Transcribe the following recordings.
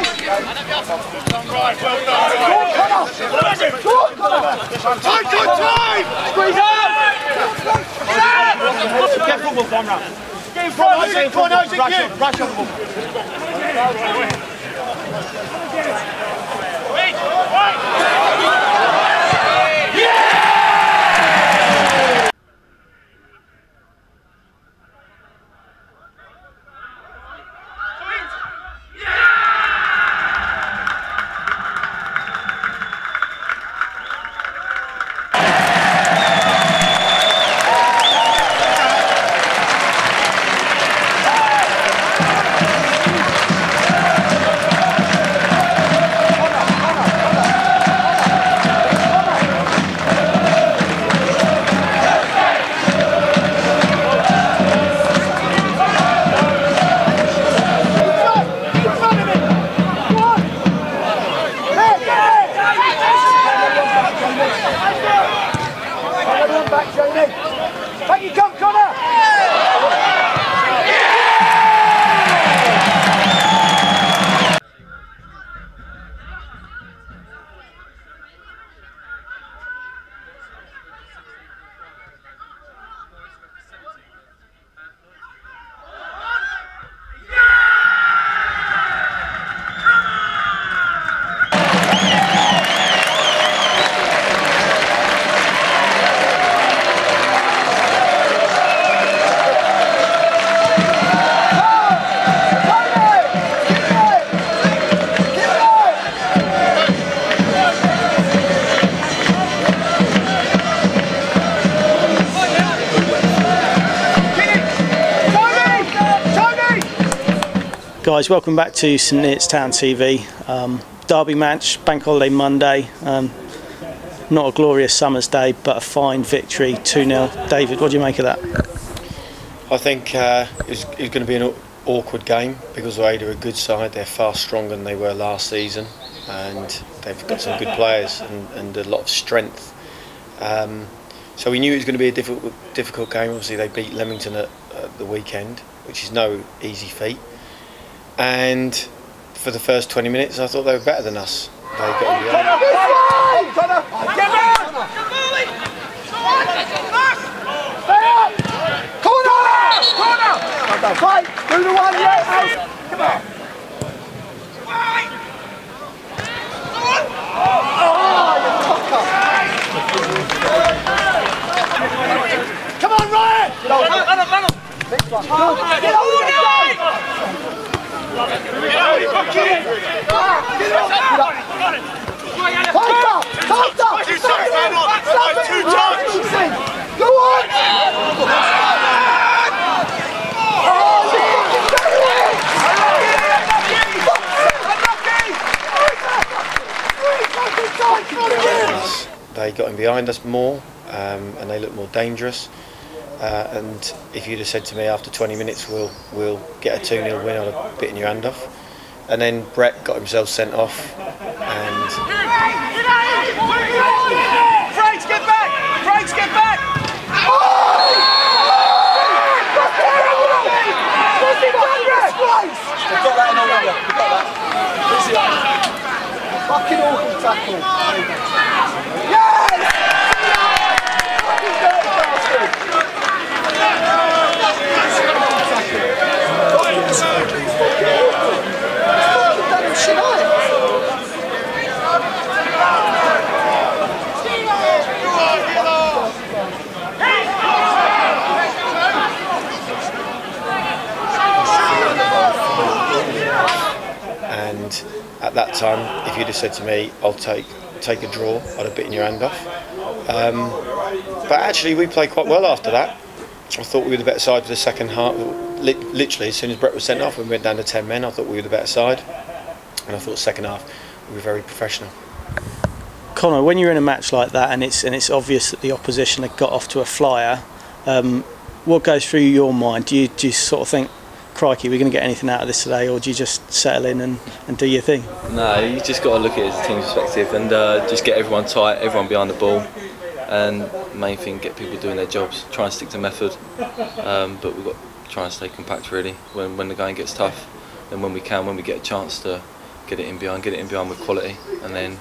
Right, well done. Go on, Connor! Time, good time! Squeeze out! Get football bomb round. Get in front, rush on, rush on the ball. Guys, welcome back to St Neots Town TV. Um, derby match, Bank Holiday Monday. Um, not a glorious summer's day, but a fine victory, 2 0. David, what do you make of that? I think uh, it's, it's going to be an awkward game because are a good side. They're far stronger than they were last season, and they've got some good players and, and a lot of strength. Um, so we knew it was going to be a difficult, difficult game. Obviously, they beat Leamington at, at the weekend, which is no easy feat. And for the first 20 minutes, I thought they were better than us. They got behind. Connor, get round. Stay up. Corner, corner. Well done. Fight. Do the one, yeah. Come on. Oh, you fucker. Come on, Ryan. Get on. Run on, run on. Next one. Good. Get on. Get on. They got in behind us more um, and they looked more dangerous. Uh, and if you'd have said to me after 20 minutes we'll we'll get a 2 0 win, I'd have bitten your hand off. And then Brett got himself sent off and Franks, get back! Franks, get back! Got that in the window. Got that. Easy on. Fucking awful tackle. Yes! Fucking dirty bastard. Fucking done him shit on. and at that time if you'd have said to me I'll take take a draw, I'd have bitten your hand off. Um, but actually we played quite well after that. I thought we were the better side for the second half. Literally, as soon as Brett was sent off, and we went down to 10 men. I thought we were the better side. And I thought second half, we were very professional. Connor, when you're in a match like that and it's and it's obvious that the opposition have got off to a flyer, um, what goes through your mind? Do you do you sort of think, crikey, we're going to get anything out of this today, or do you just settle in and, and do your thing? No, you just got to look at it as a team perspective and uh, just get everyone tight, everyone behind the ball, and main thing, get people doing their jobs. Try and stick to method, um, but we've got to try and stay compact really when when the going gets tough, and when we can, when we get a chance to get it in behind, get it in behind with quality, and then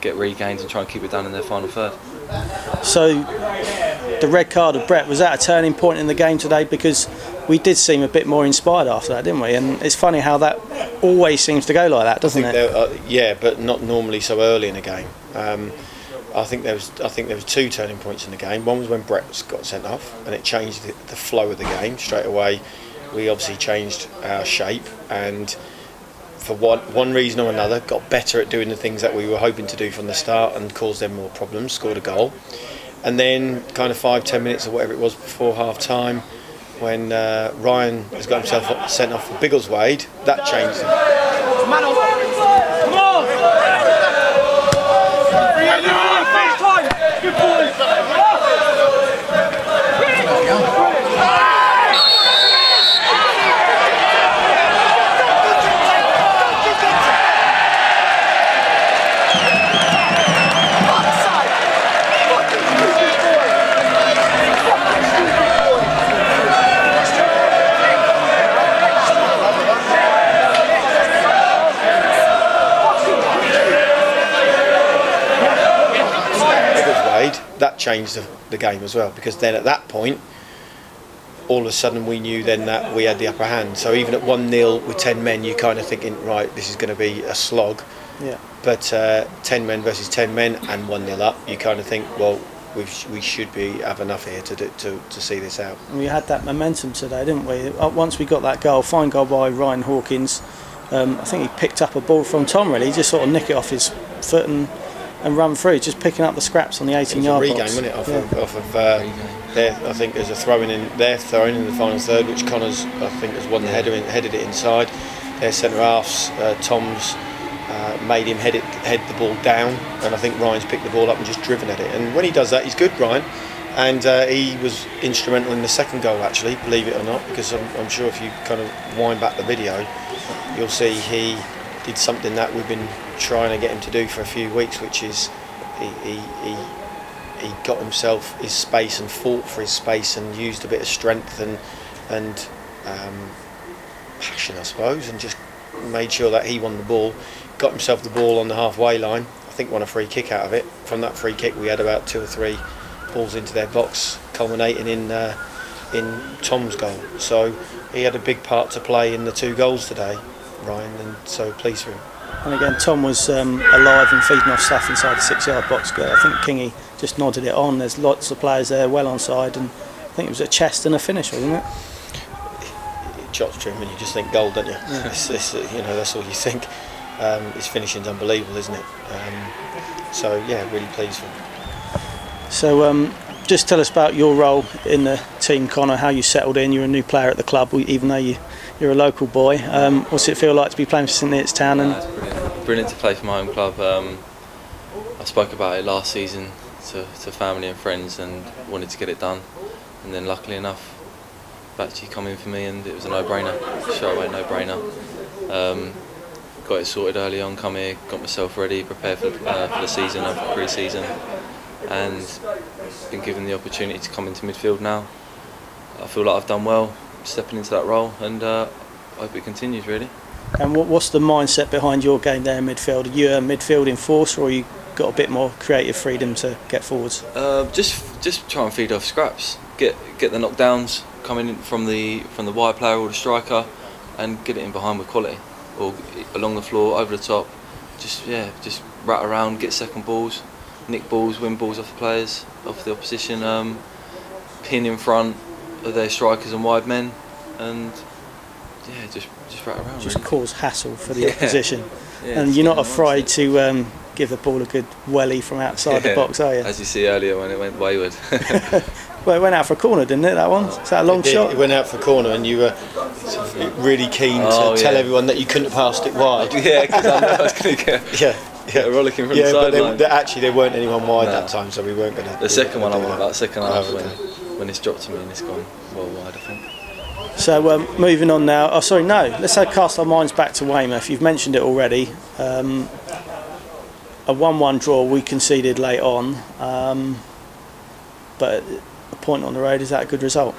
get regained and try and keep it down in their final third. So, the red card of Brett was that a turning point in the game today? Because we did seem a bit more inspired after that, didn't we? And it's funny how that always seems to go like that, doesn't it? Uh, yeah, but not normally so early in a game. Um, I think there was I think there was two turning points in the game. One was when Brett got sent off, and it changed the, the flow of the game straight away. We obviously changed our shape, and for one one reason or another, got better at doing the things that we were hoping to do from the start, and caused them more problems. Scored a goal, and then kind of five ten minutes or whatever it was before half time. When uh, Ryan has got himself sent off for Biggleswade, that changed it. That changed the, the game as well because then at that point, all of a sudden we knew then that we had the upper hand. So even at 1 0 with 10 men, you're kind of thinking, right, this is going to be a slog. Yeah. But uh, 10 men versus 10 men and 1 0 up, you kind of think, well, we've, we should be have enough here to, do, to, to see this out. We had that momentum today, didn't we? Uh, Once we got that goal, fine goal by Ryan Hawkins. Um, I think he picked up a ball from Tom. Really, he just sort of nick it off his foot and and run through, just picking up the scraps on the 18 It was a yard regain, box. wasn't it? Off Yeah. of, off of uh, their, I think there's a throwing in. They're throwing in the final third, which Connors, I think, has won the header in, headed it inside. Their centre halves, uh, Tom's uh, made him head it, head the ball down, and I think Ryan's picked the ball up and just driven at it. And when he does that, he's good, Ryan. And uh, he was instrumental in the second goal, actually, believe it or not, because I'm, I'm sure if you kind of wind back the video, you'll see he did something that we've been trying to get him to do for a few weeks, which is he, he, he, he got himself his space and fought for his space and used a bit of strength and and um, passion, I suppose, and just made sure that he won the ball. Got himself the ball on the halfway line. I think won a free kick out of it. From that free kick, we had about two or three balls into their box, culminating in uh, in Tom's goal. So he had a big part to play in the two goals today, Ryan, and so pleased for him. And again, Tom was um, alive and feeding off stuff inside the six yard box. But I think Kingy just nodded it on. There's lots of players there, well on side, and I think it was a chest and a finish, wasn't it? it chops to him and you just think goal, don't you? It's, it's, uh, you know, that's all you think. Um, his finishing's unbelievable, isn't it? Um, so yeah, really pleased for him. So, um, just tell us about your role in the team, Connor. How you settled in. You're a new player at the club, even though you, you're a local boy. Um, what's it feel like to be playing for St Neots Town? And It's brilliant. brilliant to play for my home club. Um, I spoke about it last season to, to family and friends and wanted to get it done. And then luckily enough, Batchy come in for me and it was a no-brainer, straight away no-brainer. Um, got it sorted early on, come here, got myself ready, prepared for, uh, for the season, over pre-season, and been given the opportunity to come into midfield now. I feel like I've done well stepping into that role, and uh, I hope it continues really. And what, what's the mindset behind your game there in midfield? Are you a midfield enforcer or you got a bit more creative freedom to get forwards? Uh, just just try and feed off scraps. Get get the knockdowns coming in from the from the wide player or the striker, and get it in behind with quality, or along the floor, over the top. Just yeah, just rat around, get second balls, nick balls, win balls off the players, off the opposition, um, pin in front of their strikers and wide men, and yeah, just just rat around. Just really. cause hassle for the Yeah. opposition. Yeah, and you're not afraid to um, give the ball a good welly from outside the box, are you? As you see earlier when it went wayward. Well, it went out for a corner, didn't it, that one? Is that a long It shot? It went out for a corner, and you were really keen to Oh, tell yeah. everyone that you couldn't have passed it wide. yeah, because I know I was going to get yeah, yeah, rollicking from yeah. the But they, sideline. they- actually, there weren't anyone wide No. that time, so we weren't going to. The second one I won about second half Oh, when, it's dropped to me and it's gone well wide I think. So um, moving on now. Oh, sorry, no. Let's have cast our minds back to Weymouth. You've mentioned it already. Um, a one-one draw we conceded late on, um, but a point on the road is that a good result?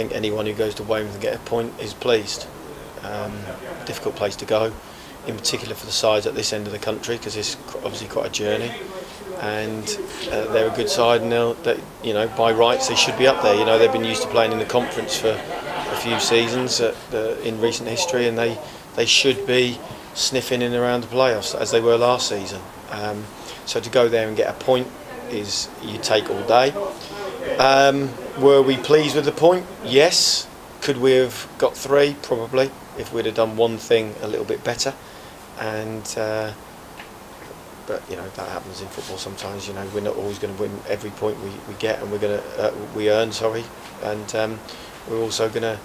Anyone who goes to Weymouth and get a point is pleased. Um, difficult place to go, in particular for the sides at this end of the country because it's obviously quite a journey. And uh, they're a good side, and they'll, they, you know, by rights they should be up there. You know, they've been used to playing in the conference for a few seasons the, in recent history, and they they should be sniffing in around the playoffs as they were last season. Um, so to go there and get a point is you take all day. Um, were we pleased with the point? Yes. Could we have got three? Probably. If we'd have done one thing a little bit better. And uh, but you know that happens in football sometimes. You know we're not always going to win every point we, we get, and we're going to uh, we earn. Sorry, and um, we're also going to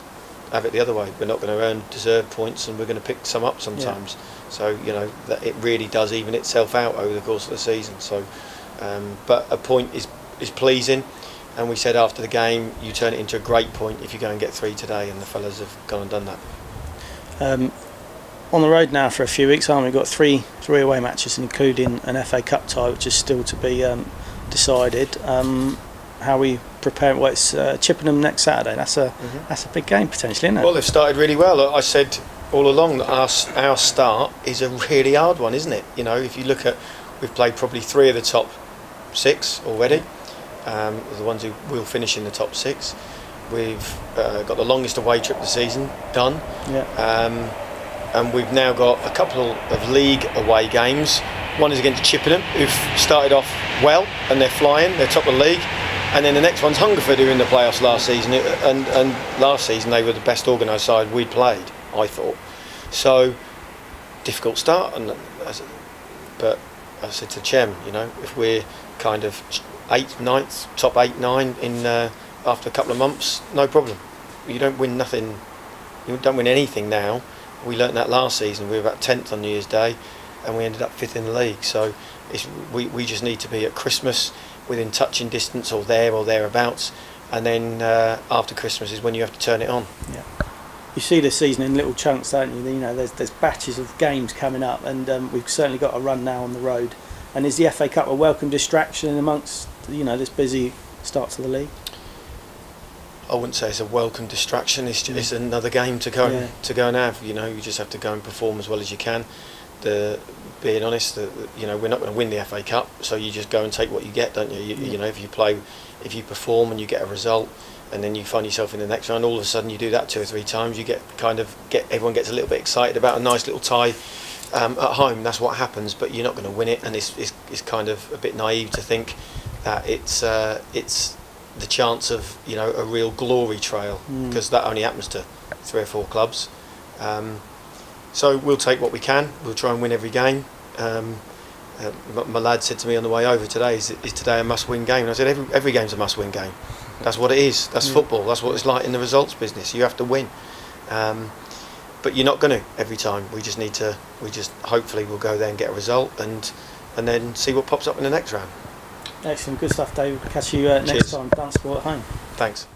have it the other way. We're not going to earn deserved points, and we're going to pick some up sometimes. So you know that it really does even itself out over the course of the season. So, um, but a point is is pleasing, and we said after the game, you turn it into a great point if you go and get three today, and the fellas have gone and done that. Um, on the road now for a few weeks, aren't we? We've got three three away matches, including an FA Cup tie, which is still to be um, decided. Um, how we prepare? Well, it's uh, Chippenham next Saturday. That's a that's a big game potentially, isn't it? Well, they've started really well. I said all along that our, our start is a really hard one, isn't it? You know, if you look at, we've played probably three of the top six already, um, the ones who will finish in the top six. We've uh, got the longest away trip of the season done, yeah. um, and we've now got a couple of league away games. One is against Chippenham, who've started off well and they're flying, they're top of the league. And then the next one's Hungerford, who were in the playoffs last season. And, and last season they were the best organised side we'd played, I thought. So, difficult start. And But I said to Chem, you know, if we're kind of eighth, ninth, top eight, nine in uh, after a couple of months, no problem. You don't win nothing, you don't win anything now. We learnt that last season. We were about 10th on New Year's Day and we ended up fifth in the league. So we, we just need to be at Christmas within touching distance or there or thereabouts. And then uh, after Christmas is when you have to turn it on. Yeah you see this season in little chunks, don't you? You know, there's there's batches of games coming up, and um, we've certainly got a run now on the road. And is the FA Cup a welcome distraction amongst you know this busy start to the league? I wouldn't say it's a welcome distraction. It's, ju- it's another game to go Yeah. to go and have. You know, you just have to go and perform as well as you can. The being honest, the, you know, we're not going to win the FA Cup, so you just go and take what you get, don't you? You, you know, if you play, if you perform and you get a result, and then you find yourself in the next round, all of a sudden you do that two or three times, you get kind of get everyone gets a little bit excited about a nice little tie. Um, at home, that's what happens, but you're not going to win it, and it's, it's, it's kind of a bit naive to think that it's uh, it's the chance of you know a real glory trail Mm. because that only happens to three or four clubs. Um, so we'll take what we can. We'll try and win every game. Um, uh, my, my lad said to me on the way over today, "Is, is today a must-win game?" And I said, "Every every game's a must-win game. That's what it is. That's Mm. football. That's what it's like in the results business. You have to win." Um, but you're not going to every time. We just need to. We just hopefully we'll go there and get a result and and then see what pops up in the next round. Excellent, good stuff, Dave. Catch you uh, next Cheers. time. Dance Sport at home. Thanks.